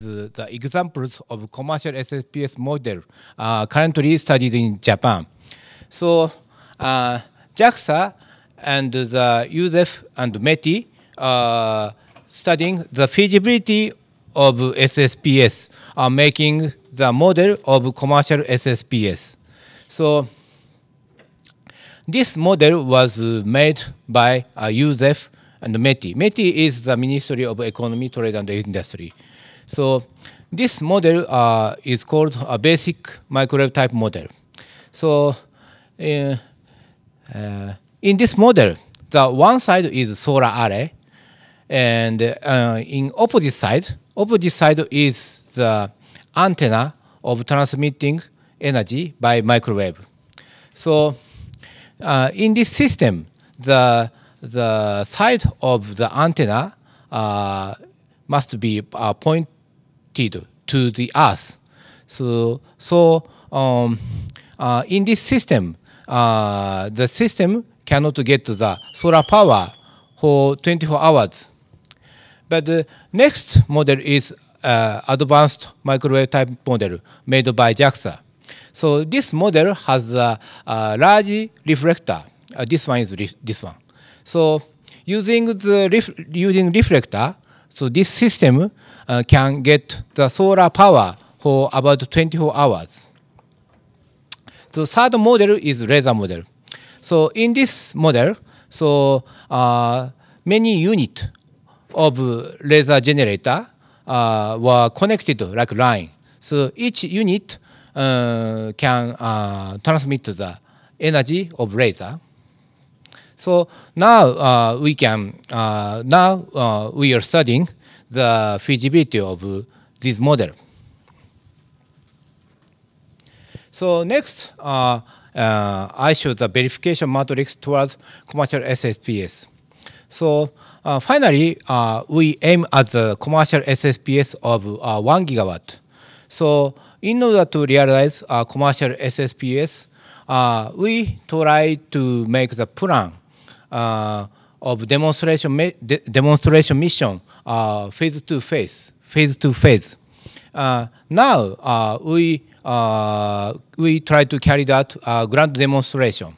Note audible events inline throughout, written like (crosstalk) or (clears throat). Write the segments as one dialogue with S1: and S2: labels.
S1: the, examples of commercial SSPS model uh, currently studied in Japan. So uh, JAXA and the USEF and METI are studying the feasibility of SSPS, are making the model of commercial SSPS. So this model was made by uh, USEF and METI. METI is the Ministry of Economy, Trade and Industry. So this model uh, is called a basic microwave type model. So uh, uh, in this model, the one side is solar array, and uh, in opposite side, opposite side is the antenna of transmitting energy by microwave. So uh, in this system, the the side of the antenna uh, must be uh, point to the Earth. So, so um, uh, in this system, uh, the system cannot get the solar power for 24 hours. But the next model is uh, advanced microwave type model made by JAXA. So this model has a, a large reflector. Uh, this one is this one. So using the ref using reflector, so this system uh, can get the solar power for about 24 hours. So third model is laser model. So in this model, so uh, many unit of laser generator uh, were connected like line. So each unit uh, can uh, transmit the energy of laser. So now uh, we can uh, now uh, we are studying the feasibility of this model. So next, uh, uh, I show the verification matrix towards commercial SSPS. So uh, finally, uh, we aim at the commercial SSPS of uh, 1 gigawatt. So in order to realize commercial SSPS, uh, we try to make the plan of demonstration de demonstration mission uh, phase two phase phase two phase. Uh, now uh, we uh, we try to carry that uh, grand demonstration.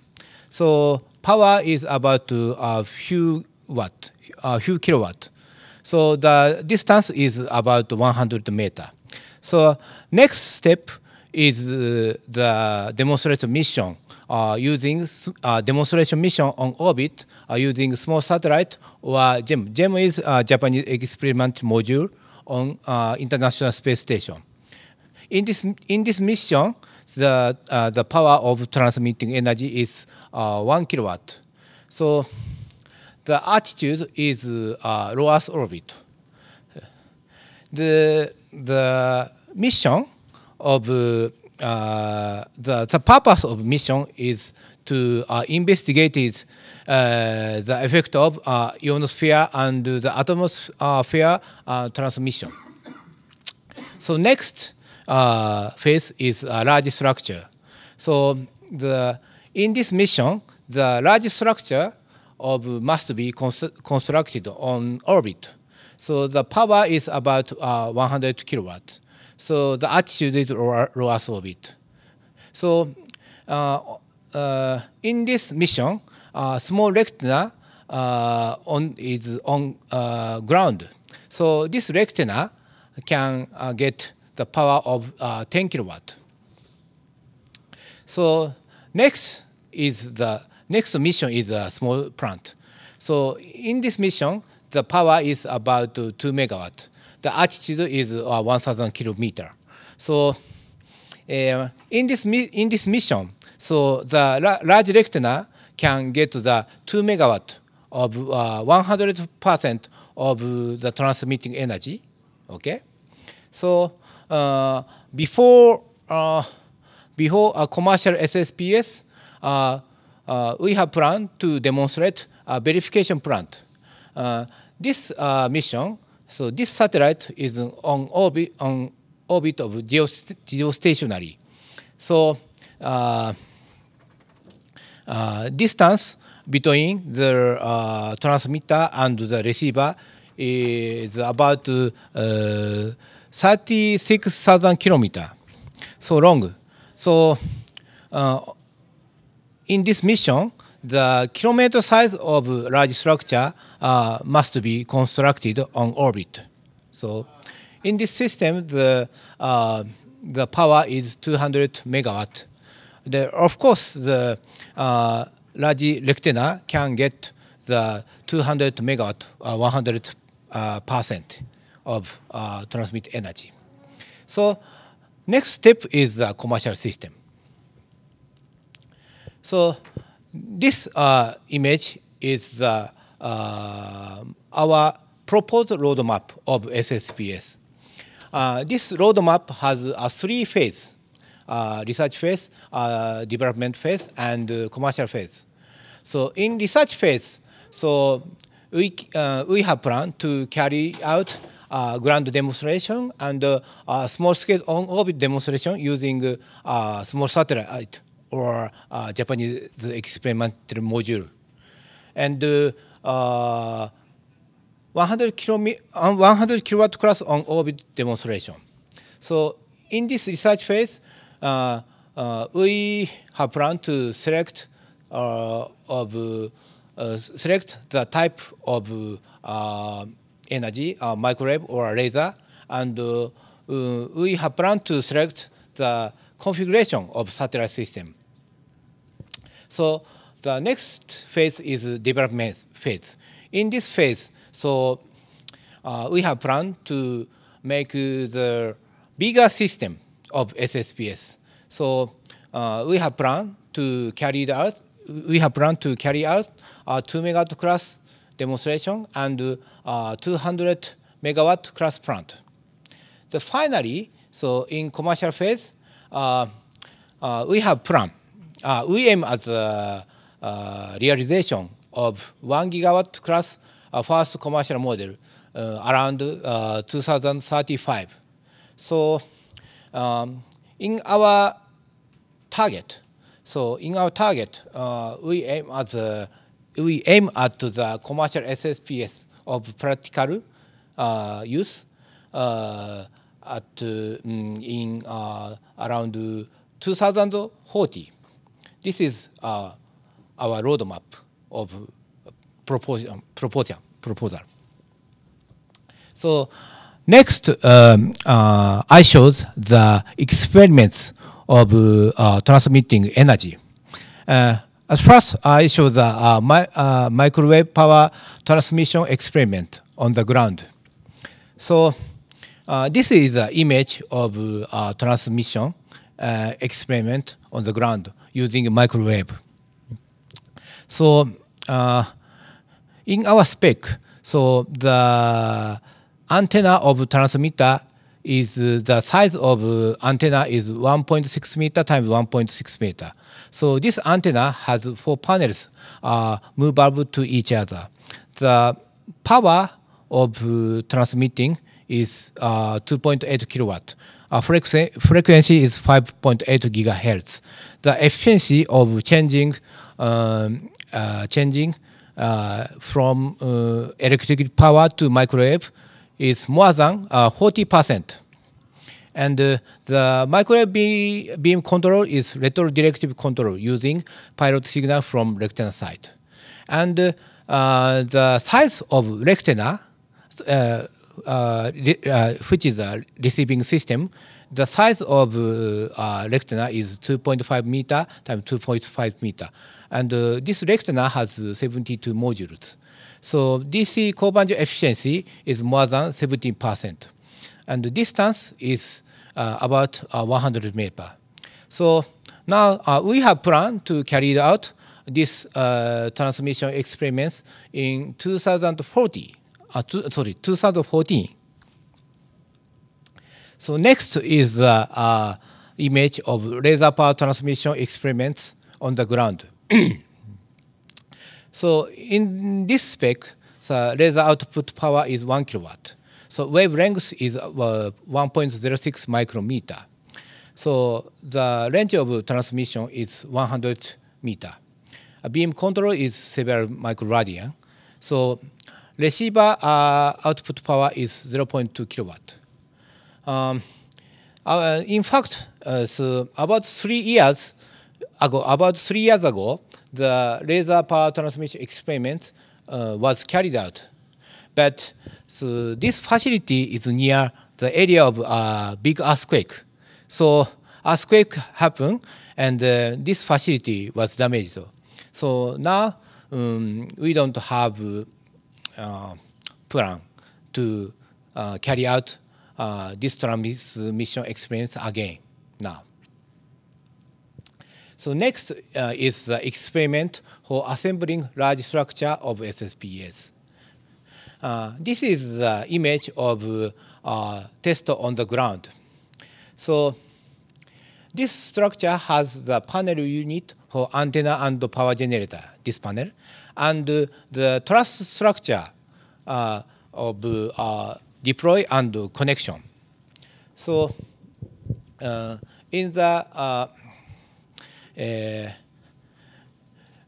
S1: So power is about a few watt, a few kilowatt. So the distance is about 100 meter. So next step is uh, the demonstration mission uh, using uh, demonstration mission on orbit uh, using small satellite or JEM. JEM is Japanese experiment module on uh, International Space Station. In this, in this mission, the, uh, the power of transmitting energy is uh, one kilowatt. So the altitude is low Earth orbit. The, the mission of uh, the, the purpose of mission is to uh, investigate uh, the effect of uh, ionosphere and the atmosphere uh, transmission. So next uh, phase is a large structure. So the, in this mission, the large structure of must be constructed on orbit. So the power is about 100 kilowatt. So the attitude is lower, orbit. So uh, uh, in this mission, uh, small uh, on is on uh, ground. So this rectenna can uh, get the power of 10 kilowatt. So next is the next mission is a small plant. So in this mission, the power is about 2 megawatt the altitude is uh, 1,000 kilometer. So uh, in this in this mission, so the large rectenna can get the two megawatt of 100% uh, of the transmitting energy. Okay, so uh, before uh, before a commercial SSPS, we have planned to demonstrate a verification plant. this mission so this satellite is on orbit on orbit of geostationary. So uh, uh, distance between the uh, transmitter and the receiver is about uh, 36,000 kilometer, so long. So uh, in this mission, the kilometer size of large structure uh, must be constructed on orbit. So in this system, the uh, the power is 200 megawatt. The, of course, the uh, large rectenna can get the 200 megawatt, uh, 100 uh, percent of uh, transmit energy. So next step is the commercial system. So this uh, image is uh, our proposed roadmap of SSPS. Uh, this roadmap has a three phase, uh, research phase, uh, development phase, and commercial phase. So in research phase, so we, we have planned to carry out uh, ground demonstration and uh, small scale on orbit demonstration using uh, small satellite or uh, Japanese experimental module. And uh, 100, kilome 100 kilowatt class on orbit demonstration. So in this research phase, uh, uh, we have planned to select uh, of select the type of energy, microwave or laser, and we have planned to select the configuration of satellite system. So the next phase is development phase. In this phase, so uh, we have planned to make the bigger system of SSPS. So uh, we have planned to carry out we have planned to carry out a 2 megawatt class demonstration and uh, 200 megawatt class plant. The finally, so in commercial phase, uh, uh, we have planned. Uh, we aim at the uh, realization of 1 gigawatt class uh, first commercial model uh, around uh, 2035. So um, in our target, so in our target, we aim at the we aim at the commercial SSPS of practical uh, use uh, at um, in uh, around 2040. This is our roadmap of proposal. proposal. proposal. So next, um, uh, I showed the experiments of uh, transmitting energy. Uh, at first, I showed the uh, my, uh, microwave power transmission experiment on the ground. So uh, this is an image of transmission experiment on the ground using microwave. So in our spec, so the antenna of transmitter is the size of antenna is 1.6 meter times 1.6 meter. So this antenna has four panels uh, movable to each other. The power of transmitting is uh, 2.8 kilowatt. Uh, frequency, frequency is 5.8 gigahertz. The efficiency of changing um, uh, changing uh, from uh, electric power to microwave is more than 40%. Uh, and the microwave beam control is retrodirective control using pilot signal from rectenna side. And the size of rectenna, uh, which is a receiving system, the size of uh, rectenna is 2.5 meter times 2.5 meter. And uh, this rectenna has 72 modules. So DC conversion efficiency is more than 17%. And the distance is uh, about uh, 100 meter. So now uh, we have planned to carry out this uh, transmission experiments in 2040, uh, sorry, 2014. So next is the uh, image of laser power transmission experiments on the ground. (clears throat) so in this spec, the laser output power is 1 kilowatt. So wavelength is uh, 1.06 micrometer. So the range of transmission is 100 meter. A beam control is several microradian. So receiver uh, output power is 0.2 kilowatt. um, uh, in fact, uh, so about three years ago, about three years ago, the laser power transmission experiment uh, was carried out. But so this facility is near the area of a big earthquake. So earthquake happened, and uh, this facility was damaged. So now um, we don't have uh, plan to uh, carry out uh, this transmission experience again now. So next uh, is the experiment for assembling large structure of SSPS. Uh, this is the image of uh, test on the ground. So this structure has the panel unit for antenna and the power generator, this panel, and the truss structure uh, of uh, deploy and connection. So uh, in the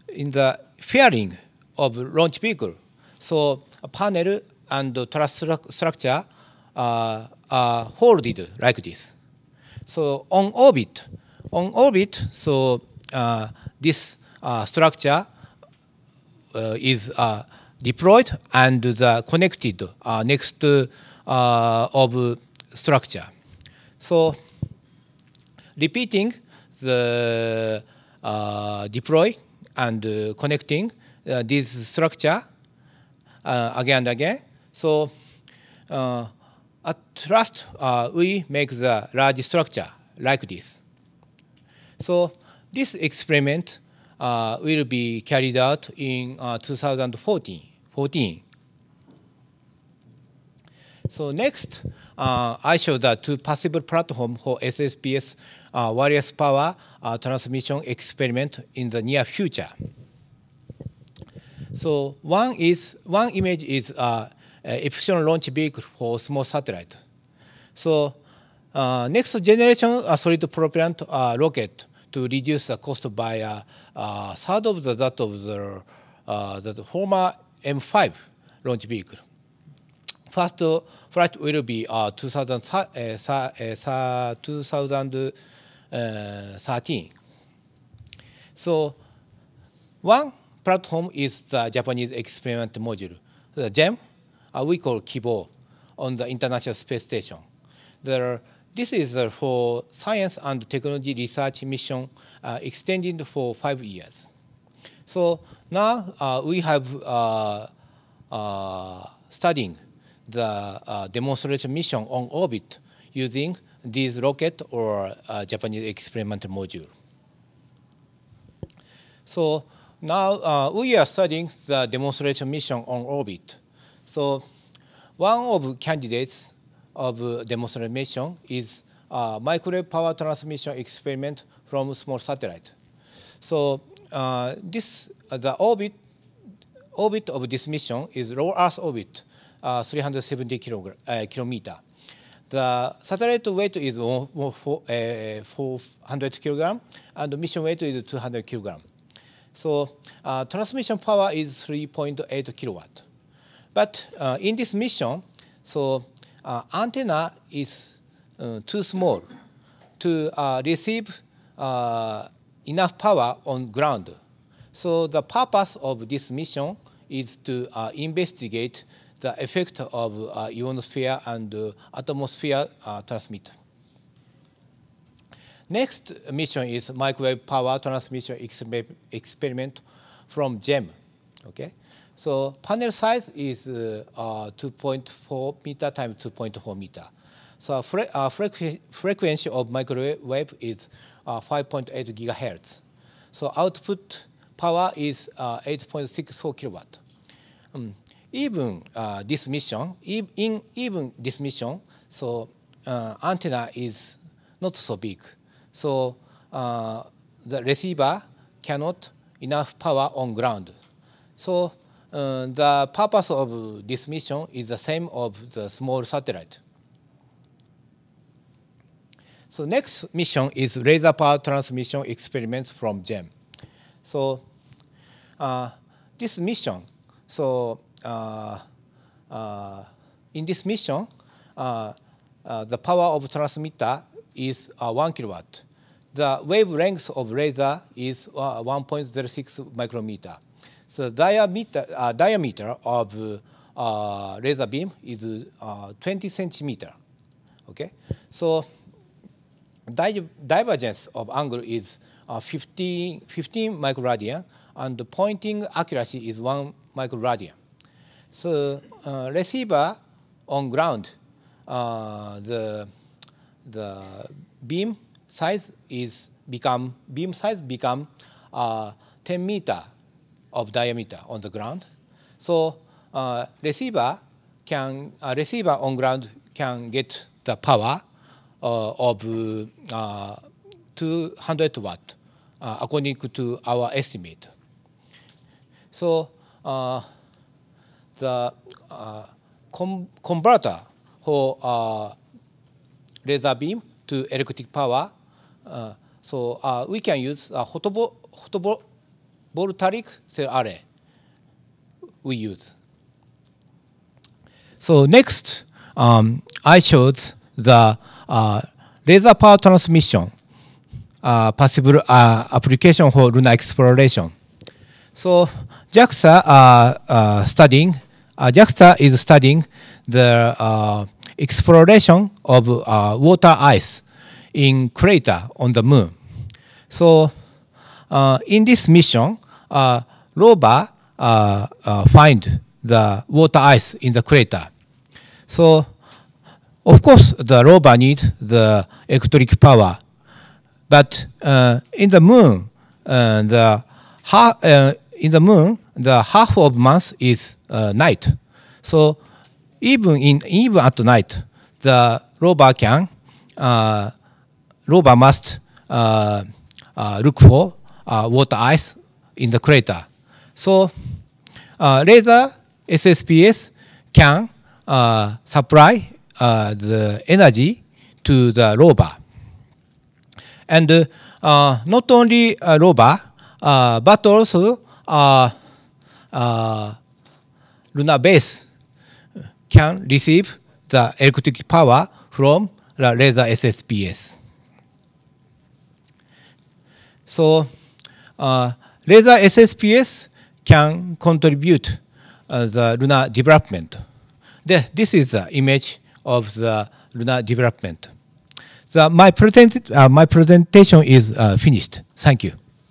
S1: in the fairing of launch vehicle. So a panel and truss structure uh, are folded like this. So on orbit, on orbit, so uh, this uh, structure is uh, deployed and the connected next of structure. So repeating the uh, deploy and uh, connecting uh, this structure again and again. So at last, we make the large structure like this. So this experiment uh, will be carried out in uh, 2014. 14. So next, uh, I show the two possible platforms for SSPS uh, wireless power uh, transmission experiment in the near future. So one is one image is uh, efficient launch vehicle for small satellite. So uh, next generation uh, solid propellant uh, rocket to reduce the cost by a uh, third of the that of the uh, the former M5 launch vehicle. First flight will be uh, 2000, uh, 2013. So one platform is the Japanese experiment module. The JEM, uh, we call Kibo, on the International Space Station. There, this is uh, for science and technology research mission uh, extended for five years. So now uh, we have uh, uh, studying the uh, demonstration mission on orbit using this rocket or Japanese experimental module. So now we are studying the demonstration mission on orbit. So one of the candidates of demonstration is uh, microwave power transmission experiment from small satellite. So uh, this uh, the orbit orbit of this mission is low Earth orbit, uh, 370 kilogram, uh, kilometer. The satellite weight is uh, 400 kilogram, and the mission weight is 200 kilogram. So uh, transmission power is 3.8 kilowatt. But uh, in this mission, so uh, antenna is uh, too small to receive enough power on ground. So the purpose of this mission is to uh, investigate the effect of uh, ionosphere and uh, atmosphere uh, transmit. Next mission is microwave power transmission exper experiment from JEM. Okay, so panel size is uh, uh, 2.4 meter times 2.4 meter. So fre frequ frequency of microwave is 5.8 gigahertz. So output power is 8.64 kilowatt. Um, even uh, this mission, in even this mission, so uh, antenna is not so big. So uh, the receiver cannot enough power on ground. So uh, the purpose of this mission is the same of the small satellite. So next mission is laser power transmission experiments from JEM. So uh, this mission, so uh, uh, in this mission, uh, uh, the power of transmitter is uh, 1 kilowatt. The wavelength of laser is uh, 1.06 micrometer. So diameter, uh, diameter of uh, laser beam is uh, 20 centimeter. Okay, so di divergence of angle is uh, 15, 15 microradian, and the pointing accuracy is 1 microradian. So uh, receiver on ground, uh, the the beam size is become beam size become uh, 10 meter of diameter on the ground. So uh, receiver can uh, receiver on ground can get the power uh, of uh, 200 watt uh, according to our estimate. So the com converter for laser beam to electric power. Uh, so uh, we can use a photovoltaic cell array we use. So next, um, I showed the uh, laser power transmission uh, possible uh, application for lunar exploration. So JAXA uh, uh, studying, uh, JAXA is studying the uh, exploration of water ice in crater on the moon. So in this mission, uh, rover uh, uh, find the water ice in the crater. So of course the rover need the electric power, but uh, in the moon, uh, the half, uh, in the moon the half of month is night. So even in even at night, the rover can rover must look for water ice in the crater. So uh, laser SSPS can uh, supply uh, the energy to the rover. And uh, not only uh, rover, uh, but also lunar base can receive the electric power from the laser SSPS. So uh, laser SSPS can contribute uh, the lunar development. The, this is the image of the lunar development. The, my, present, uh, my presentation is uh, finished. Thank you.